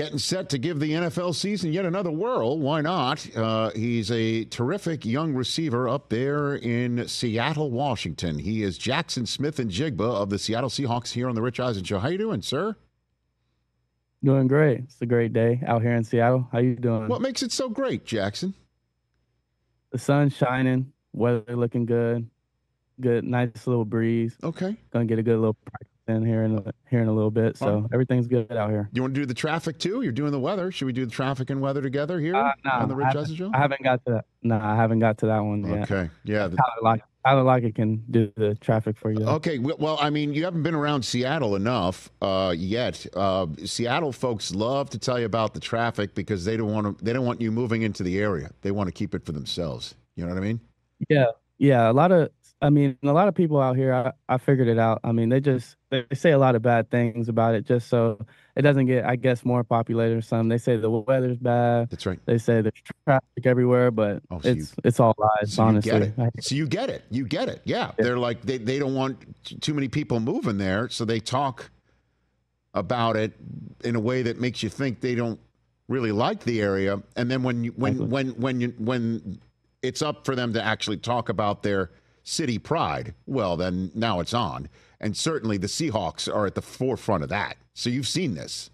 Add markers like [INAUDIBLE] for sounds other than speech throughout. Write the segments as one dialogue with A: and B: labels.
A: getting set to give the NFL season yet another whirl. Why not? Uh, he's a terrific young receiver up there in Seattle, Washington. He is Jaxon Smith-Njigba of the Seattle Seahawks here on the Rich Eisen Show. How you doing, sir?
B: Doing great. It's a great day out here in Seattle. How you doing?
A: What makes it so great, Jaxon?
B: The sun's shining, weather looking good, good, nice little breeze.
A: Okay.
B: Gonna get a good little practice in here in a, here in a little bit. So everything's good out here.
A: You want to do the traffic too? You're doing the weather. Should we do the traffic and weather together here
B: Uh, no,
A: on the Rich Eisen Show?
B: I haven't got to that. No, I haven't got to that one yet.
A: Okay. Yeah. the-
B: Tyler Lockett, Tyler Lockett can do the traffic for you.
A: Okay, well, I mean, you haven't been around Seattle enough uh, yet. Uh, Seattle folks love to tell you about the traffic because they don't want to. They don't want you moving into the area. They want to keep it for themselves. You know what I mean?
B: Yeah, yeah. A lot of, I mean, a lot of people out here. I, I figured it out. I mean, they just they say a lot of bad things about it, just so it doesn't get, I guess, more populated or something. They say the weather's bad.
A: That's right.
B: They say there's traffic everywhere, but
A: Oh, so you-
B: it's it's all lies.
A: So you
B: honestly,
A: get it. So you get it. You get it. Yeah. They're like they, they don't want too many people moving there, so they talk about it in a way that makes you think they don't really like the area. And then when you when
B: Exactly.
A: when when you when it's up for them to actually talk about their city pride, well then now it's on. And certainly the Seahawks are at the forefront of that. So you've seen this.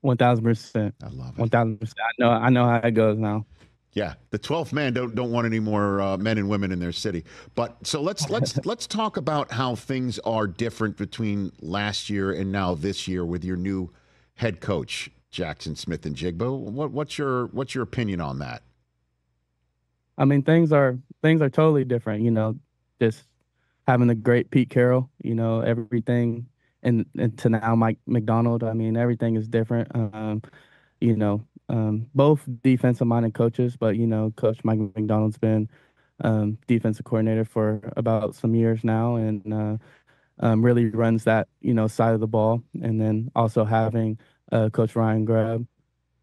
B: One thousand percent.
A: I love it.
B: One thousand percent. I know. I know how it goes now.
A: Yeah, the twelfth man don't don't want any more uh, men and women in their city. But so let's let's [LAUGHS] let's talk about how things are different between last year and now this year with your new head coach Jaxon Smith-Njigba. What what's your what's your opinion on that?
B: I mean, things are things are totally different. You know, just having the great Pete Carroll. You know, everything, and, and to now Mike Macdonald. I mean, everything is different. Um, you know, um, both defensive minded coaches, but you know, Coach Mike Macdonald's been um, defensive coordinator for about some years now, and uh, um, really runs that you know side of the ball. And then also having uh, Coach Ryan Grubb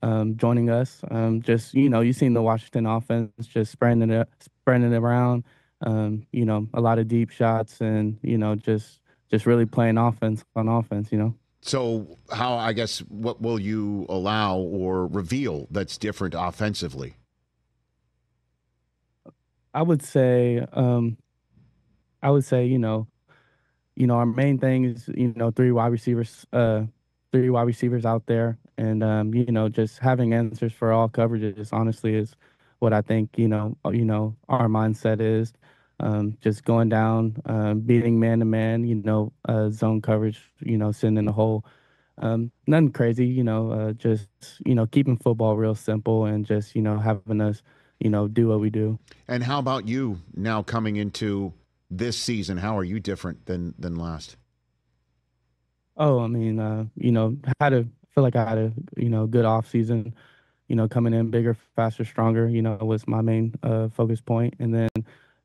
B: um, joining us. Um, just you know, you've seen the Washington offense just spreading it, spreading it around. Um, you know, a lot of deep shots, and you know, just just really playing offense on offense. You know.
A: So how I guess what will you allow or reveal that's different offensively?
B: I would say, um, I would say, you know, you know, our main thing is, you know, three wide receivers, uh, three wide receivers out there, and um, you know, just having answers for all coverages. Honestly, is what I think. You know, uh, you know, our mindset is um, just going down, um, beating man to man. You know, uh, zone coverage. You know, sitting in the hole. Um, nothing crazy. You know, uh, just you know, keeping football real simple and just you know having us, you know, do what we do.
A: And how about you now coming into this season? How are you different than than last?
B: Oh, I mean, uh, you know, had a feel like I had a you know good off season. You know, coming in bigger, faster, stronger. You know, was my main uh, focus point, and then,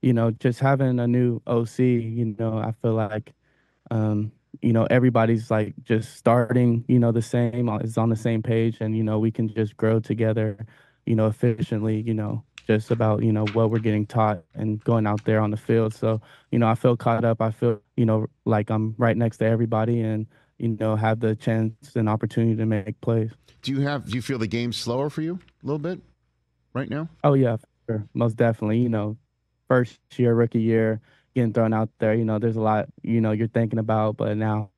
B: you know, just having a new OC. You know, I feel like, um, you know, everybody's like just starting. You know, the same uh, is on the same page, and you know, we can just grow together. You know, efficiently. You know, just about you know what we're getting taught and going out there on the field. So, you know, I feel caught up. I feel you know like I'm right next to everybody, and you know, have the chance and opportunity to make plays.
A: Do you have do you feel the game slower for you a little bit right now?
B: Oh yeah, for sure. most definitely. You know, first year, rookie year, getting thrown out there. You know, there's a lot. You know, you're thinking about, but now,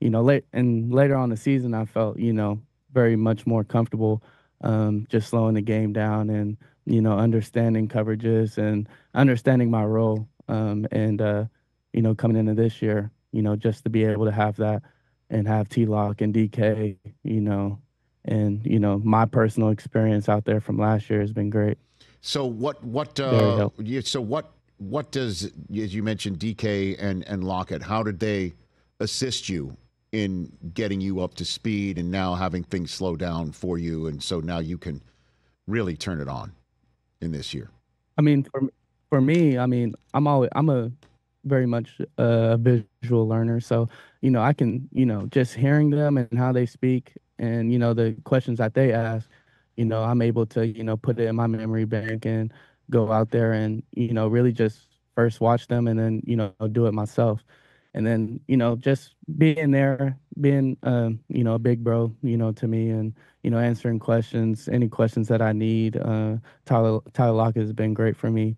B: you know, late and later on the season, I felt you know very much more comfortable, um, just slowing the game down and you know understanding coverages and understanding my role. Um, and uh, you know, coming into this year, you know, just to be able to have that and have T Lock and DK, you know, and you know my personal experience out there from last year has been great.
A: So what what uh, so what what does as you mentioned DK and and Lockett? How did they assist you in getting you up to speed and now having things slow down for you, and so now you can really turn it on in this year?
B: I mean, for for me, I mean, I'm always I'm a very much a visual learner, so you know I can you know just hearing them and how they speak and you know the questions that they ask, you know I'm able to you know put it in my memory bank and go out there and you know really just first watch them and then you know do it myself. and then you know just being there, being um, you know a big bro, you know to me, and you know answering questions, any questions that I need. Uh, Tyler Tyler Lockett has been great for me.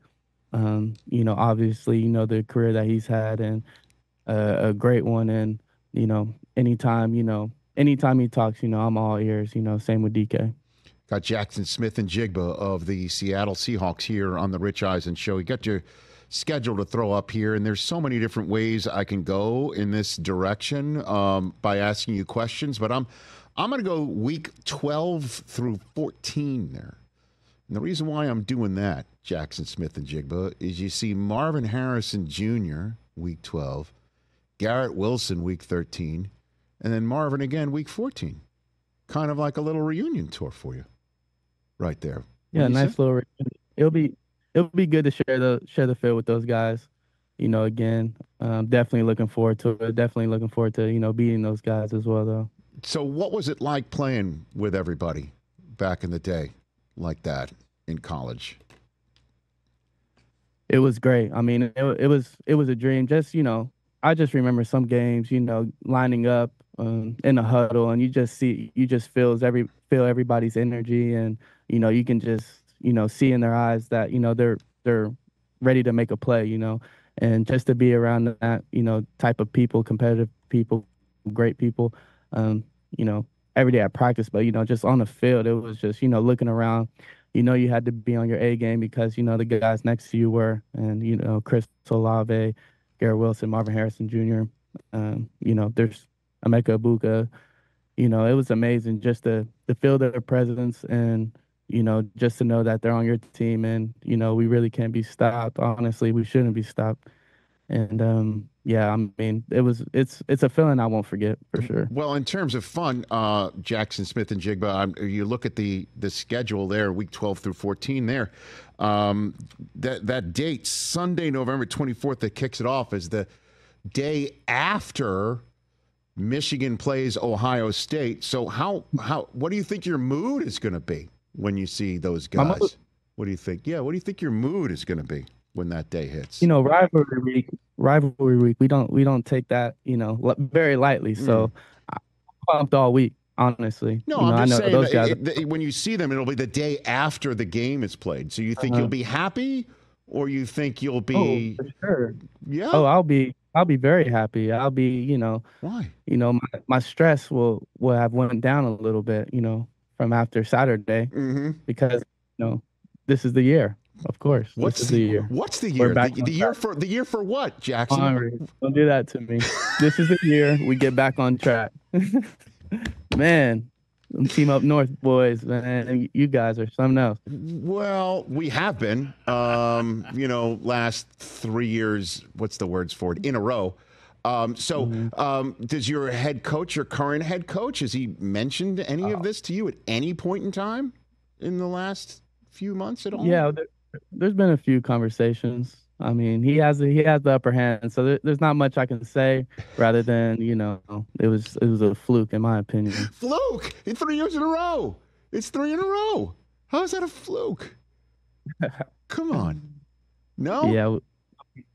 B: Um, you know, obviously, you know the career that he's had and uh, a great one, and you know anytime you know anytime he talks, you know I'm all ears. You know, same with DK.
A: Got Jaxon Smith-Njigba of the Seattle Seahawks here on the Rich Eisen show. You got your schedule to throw up here, and there's so many different ways I can go in this direction um, by asking you questions. But I'm I'm going to go week 12 through 14 there. And the reason why I'm doing that, Jaxon Smith-Njigba, is you see Marvin Harrison Jr. week 12, Garrett Wilson week 13, and then Marvin again week 14. Kind of like a little reunion tour for you right there.
B: What yeah, nice say? little. It'll be it'll be good to share the share the field with those guys. You know, again, um, definitely looking forward to it. Definitely looking forward to you know beating those guys as well, though.
A: So, what was it like playing with everybody back in the day, like that in college?
B: It was great. I mean, it, it was it was a dream. Just you know, I just remember some games, you know, lining up um, in a huddle, and you just see, you just feels every feel everybody's energy, and you know, you can just you know see in their eyes that you know they're they're ready to make a play, you know, and just to be around that you know type of people, competitive people, great people, um, you know, every day at practice, but you know, just on the field, it was just you know looking around. You know, you had to be on your A game because you know the guys next to you were, and you know, Chris Olave, Garrett Wilson, Marvin Harrison Jr. Um, you know, there's Emeka Egbuka. You know, it was amazing just to to feel their presence and you know just to know that they're on your team and you know we really can't be stopped. Honestly, we shouldn't be stopped. And um, yeah, I mean, it was it's it's a feeling I won't forget for sure.
A: Well, in terms of fun, uh, Jaxon Smith-Njigba, um, you look at the the schedule there, week twelve through fourteen. There, um, that that date, Sunday, November twenty fourth, that kicks it off is the day after Michigan plays Ohio State. So how how what do you think your mood is going to be when you see those guys? What do you think? Yeah, what do you think your mood is going to be when that day hits?
B: You know, rivalry week, rivalry week. We don't we don't take that you know very lightly. So mm. I'm pumped all week. Honestly,
A: no,
B: you
A: I'm just saying those guys. It, when you see them, it'll be the day after the game is played. So you think uh-huh. you'll be happy, or you think you'll be?
B: Oh, for sure.
A: Yeah.
B: Oh, I'll be I'll be very happy. I'll be, you know,
A: why?
B: You know, my, my stress will will have went down a little bit, you know, from after Saturday
A: mm-hmm.
B: because you know this is the year. Of course,
A: what's the, the, year? What's the year? The, the year for the year for what, Jaxon?
B: Don't do that to me. this is the year we get back on track. [LAUGHS] Man, Team Up North boys, man, you guys are something else.
A: Well, we have been. Um, you know, last three years. What's the words for it? In a row. Um, so, mm-hmm. um, does your head coach, your current head coach, has he mentioned any of this to you at any point in time in the last few months at all?
B: Yeah, there, has been a few conversations. I mean, he has he has the upper hand, so there, there's not much I can say rather than you know it was it was a fluke in my opinion. [LAUGHS]
A: Fluke! In three years in a row, it's three in a row. How is that a fluke? [LAUGHS] Come on, no.
B: Yeah,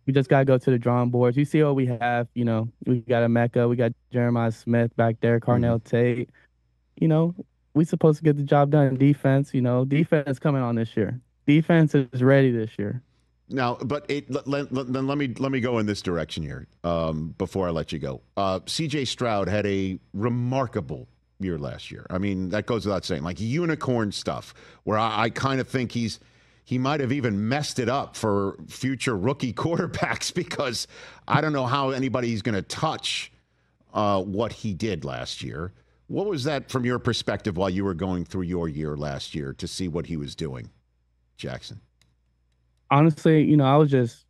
B: we just gotta go to the drawing boards. You see what we have. You know, we got Emeka. we got Jeremiah Smith back there, Carnell mm-hmm. Tate. You know, we supposed to get the job done. Defense, you know, defense coming on this year. Defense is ready this year.
A: Now, but it, let, let, let, let, me let me go in this direction here um, before I let you go. Uh, C.J. Stroud had a remarkable year last year. I mean, that goes without saying, like unicorn stuff, where I, I kind of think he's he might have even messed it up for future rookie [LAUGHS] quarterbacks because I don't know how anybody's going to touch uh, what he did last year. What was that from your perspective while you were going through your year last year to see what he was doing, Jaxon?
B: honestly, you know, I was just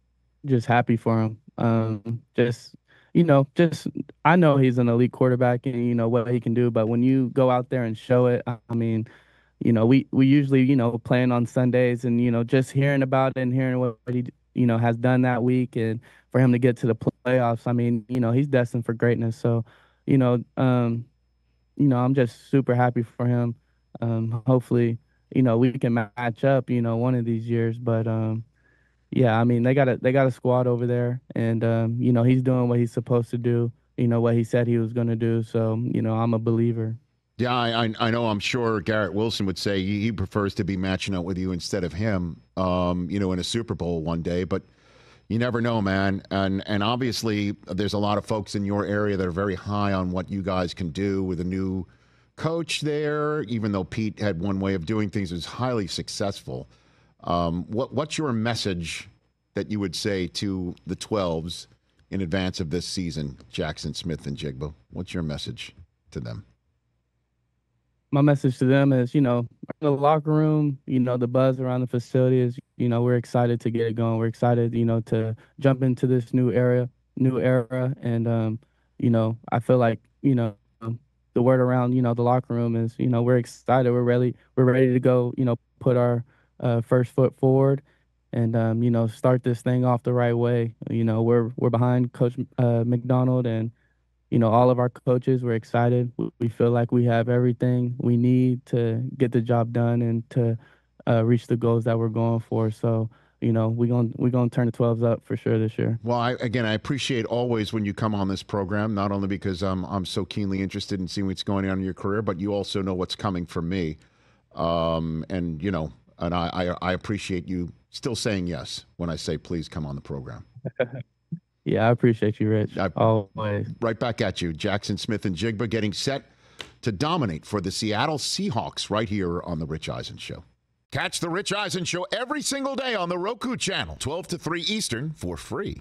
B: just happy for him. Um, just you know, just I know he's an elite quarterback and you know what he can do, but when you go out there and show it, I mean, you know, we we usually you know playing on Sundays and you know just hearing about it and hearing what he you know has done that week and for him to get to the playoffs, I mean, you know, he's destined for greatness. So, you know, um, you know, I'm just super happy for him. Um, hopefully, you know, we can match up, you know, one of these years. But um, yeah, I mean they got a they got a squad over there, and um, you know he's doing what he's supposed to do. You know what he said he was going to do. So you know I'm a believer.
A: Yeah, I, I know. I'm sure Garrett Wilson would say he prefers to be matching up with you instead of him. Um, you know, in a Super Bowl one day, but you never know, man. And and obviously, there's a lot of folks in your area that are very high on what you guys can do with a new coach there. Even though Pete had one way of doing things, was highly successful. Um, what what's your message that you would say to the 12s in advance of this season, Jaxon, Smith-Njigba? What's your message to them?
B: My message to them is, you know, the locker room, you know, the buzz around the facility is, you know, we're excited to get it going. We're excited, you know, to jump into this new era, new era, and um, you know, I feel like, you know, the word around, you know, the locker room is, you know, we're excited. We're ready. We're ready to go. You know, put our uh, first foot forward, and um, you know, start this thing off the right way. You know, we're we're behind Coach uh, Macdonald and you know all of our coaches. We're excited. We feel like we have everything we need to get the job done and to uh, reach the goals that we're going for. So you know, we're gonna we're going to turn the 12s up for sure this year.
A: Well, I, again, I appreciate always when you come on this program, not only because I'm I'm so keenly interested in seeing what's going on in your career, but you also know what's coming for me. Um, and you know, and I, I, I appreciate you still saying yes when I say please come on the program. [LAUGHS]
B: yeah, I appreciate you, Rich. I, Always.
A: Right back at you, Jaxon Smith-Njigba getting set to dominate for the Seattle Seahawks right here on the Rich Eisen Show. Catch the Rich Eisen Show every single day on the Roku channel, 12 to 3 Eastern, for free.